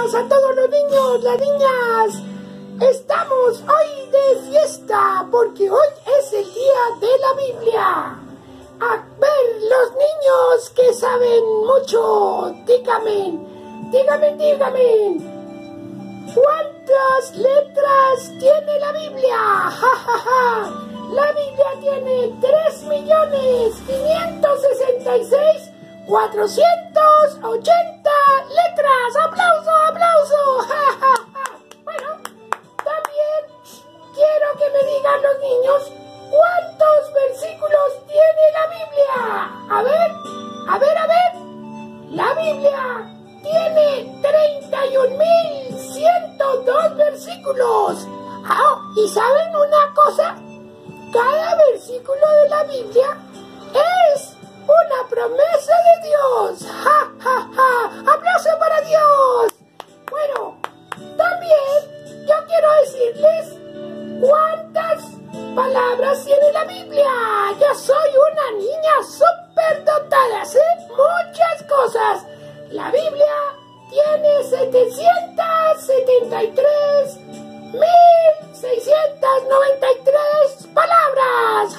a todos los niños, las niñas. Estamos hoy de fiesta porque hoy es el día de la Biblia. A ver, los niños que saben mucho, dígame, dígame, dígame. ¿Cuántas letras tiene la Biblia? Ja, ja, ja. La Biblia tiene 3 millones 566 480 letras. ¡Aplauso, aplauso! bueno, también quiero que me digan los niños cuántos versículos tiene la Biblia. A ver, a ver, a ver. La Biblia tiene 31.102 versículos. Ah, ¿Y saben una cosa? Cada versículo de la Biblia Yo soy una niña súper dotada, sé muchas cosas. La Biblia tiene 773 1693 palabras.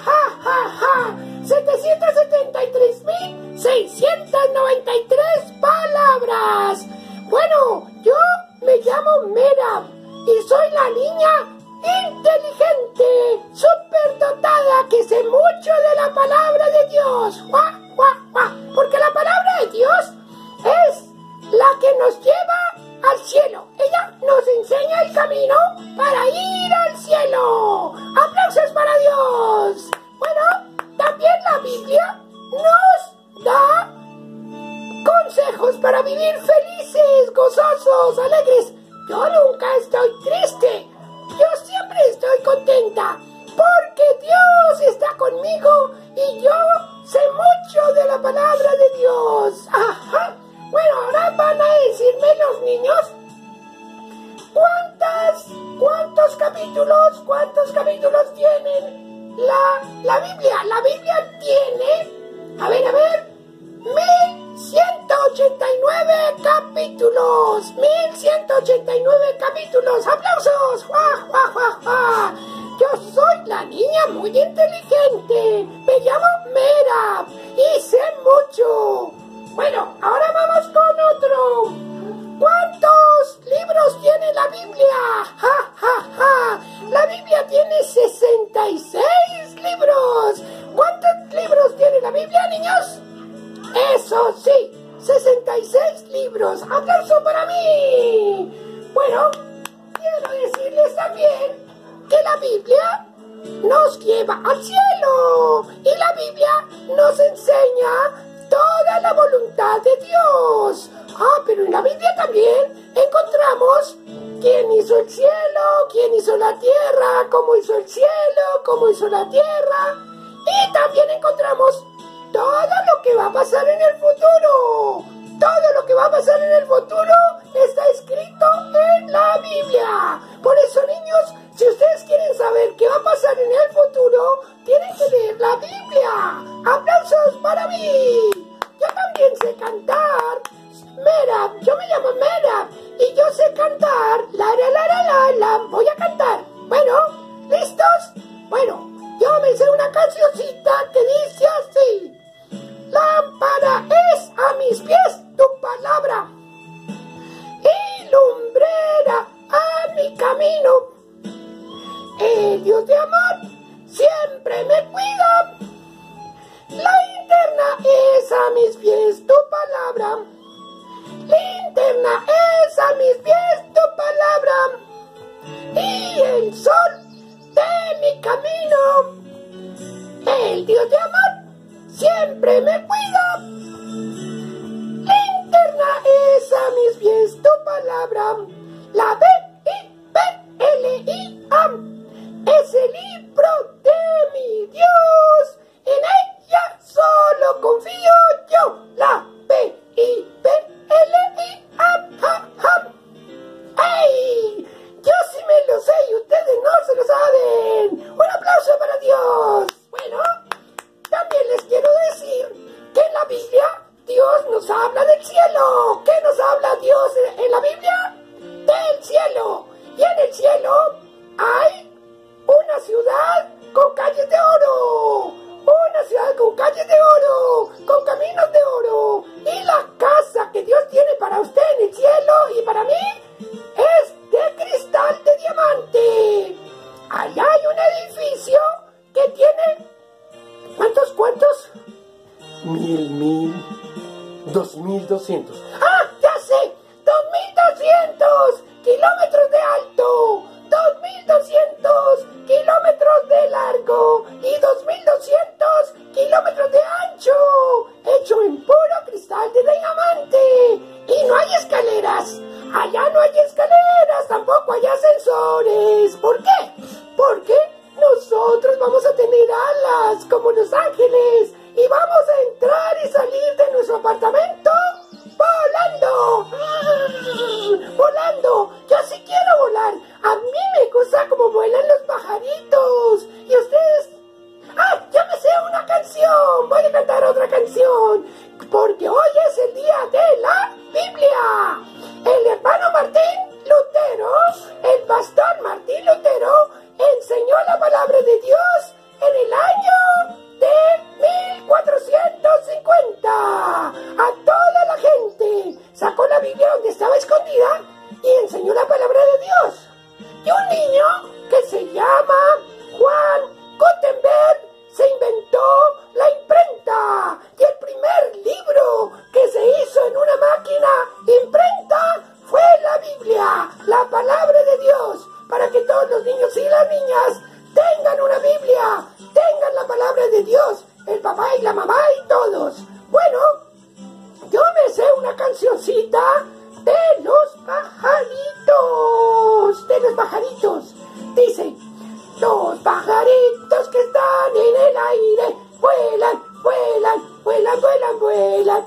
Felices, gozosos, alegres. Yo nunca estoy triste. Yo siempre estoy contenta porque Dios está conmigo y yo sé mucho de la palabra de Dios. Ajá. Bueno, ahora van a decirme los niños cuántas, cuántos capítulos, cuántos capítulos tienen la, la Biblia. La Biblia tiene, a ver, a ver, 1189 capítulos. 1189 capítulos. ¡Aplausos! ¡Jua, jua, jua, jua! Yo soy la niña muy inteligente. Quiero decirles también que la Biblia nos lleva al cielo y la Biblia nos enseña toda la voluntad de Dios. Ah, pero en la Biblia también encontramos quién hizo el cielo, quién hizo la tierra, cómo hizo el cielo, cómo hizo la tierra. Y también encontramos todo lo que va a pasar en el futuro. Todo lo que va a pasar en el futuro está escrito yo sé cantar. La, la, la, la, la. Voy a cantar. Bueno, ¿listos? Bueno, yo me sé una cancioncita que dice así. Lámpara es a mis pies tu palabra y lumbrera a mi camino. El Dios de amor siempre me cuida. La linterna es a mis pies tu palabra. Linterna es a mis pies tu palabra. Y el sol de mi camino. El Dios de amor siempre me cuida. Dios nos habla del cielo. ¿Qué nos habla Dios en la Biblia? Del cielo. Y en el cielo hay una ciudad con calles de oro. Una ciudad con calles de oro. 2200. ¡Ah, ya sé! ¡2200 kilómetros de alto! ¡2200 kilómetros de largo! ¡Y 2200 kilómetros de ancho! ¡Hecho en puro cristal de diamante! ¡Y no hay escaleras! Allá no hay escaleras, tampoco hay ascensores. ¿Por qué? Porque nosotros vamos a tener alas como los ángeles y vamos a entrar y salir de nuestro apartamento volando. ¡Mm! Volando. Yo sí quiero volar. A mí me gusta como vuelan los pajaritos. ¿Y ustedes? ¡Ah! Ya me sé una canción. Voy a cantar otra canción. Porque hoy es el día de la Biblia. El hermano Martín Lutero, el pastor Martín Lutero, enseñó la palabra de Dios tengan una Biblia, tengan la palabra de Dios, el papá y la mamá y todos. Bueno, yo me sé una cancioncita de los pajaritos, de los pajaritos. Dice, los pajaritos que están en el aire vuelan, vuelan, vuelan, vuelan, vuelan.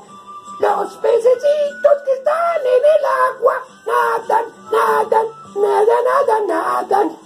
Los pececitos que están en el agua nadan, nadan, nadan, nadan, nadan.